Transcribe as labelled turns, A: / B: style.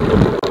A: you